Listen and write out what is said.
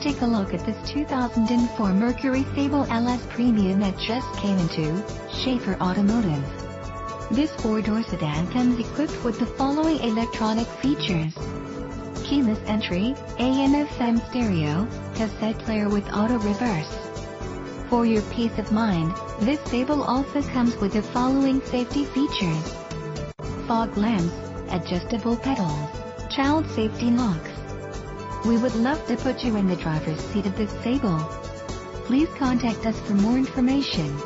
Take a look at this 2004 Mercury Sable LS Premium that just came into Schafer Automotive. This four-door sedan comes equipped with the following electronic features. Keyless entry, AM-FM stereo, cassette player with auto reverse. For your peace of mind, this Sable also comes with the following safety features. Fog lamps, adjustable pedals, child safety locks. We would love to put you in the driver's seat of this Sable. Please contact us for more information.